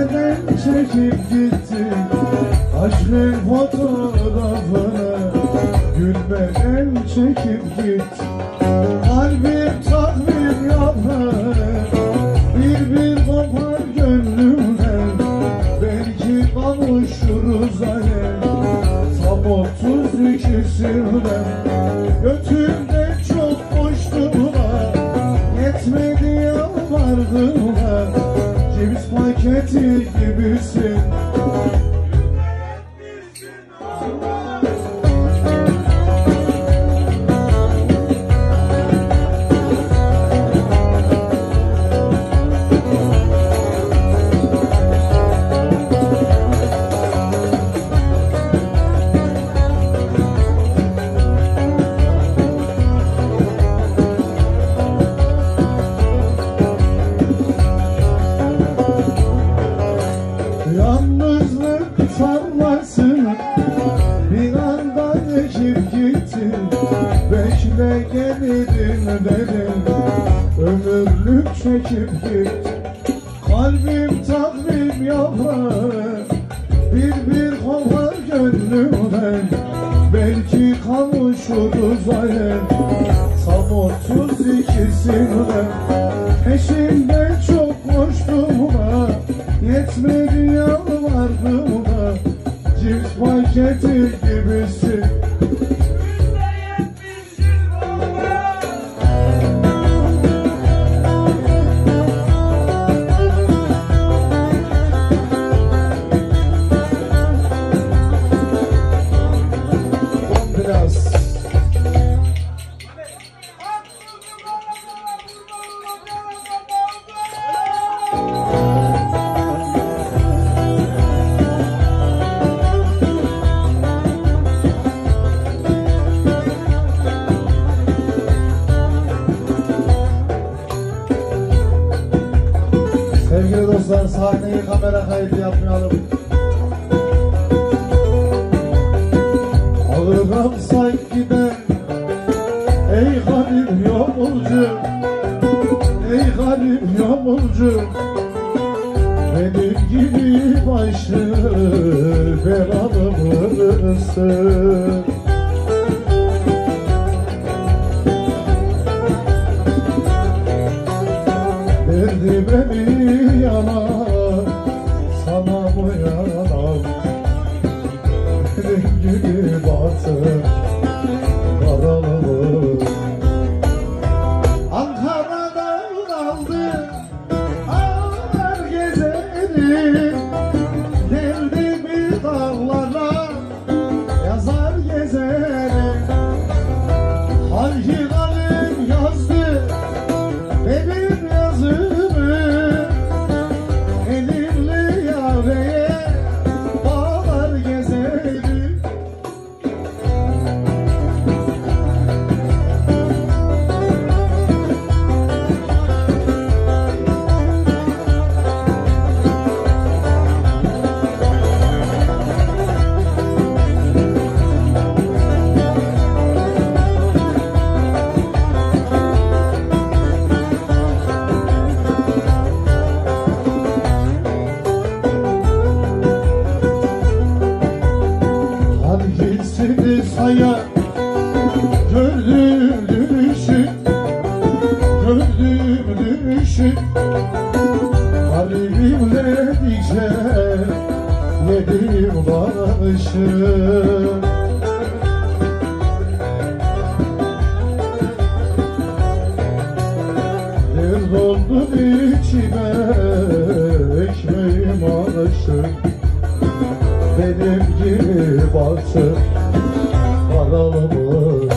çekip gitti Aşkın fotoğrafını Gülmeden çekip gitti Kalbim takvim yapar Bir bir kopar gönlümden. Belki kavuşuruz alev Tam otuz ikisinden Götümden çok koştular Yetmedi yalvardılar Ceviz paketi gibisin Sarmasın Bir anda geçip gitti Bekle gelirim dedim Ömürlük çekip gitti Kalbim takvim yapar. Bir bir kopar gönlümden Belki kavuşuruz alev Tam otuz ikisinden Peşimden Paketi gibisin. Biraz Dostlar sahneyi kamera kaydı yapmayalım. Alırım sanki de Ey garip yolcu Ey garip yolcu Benim gibi başı belalı mısın? Derdi beni Benim Sayar Gördüm düşün Gördüm düşün Kalbimle diker Yedim barışım Bir doldu içime Ekmeğim alışım benim gibi baksın Karalımız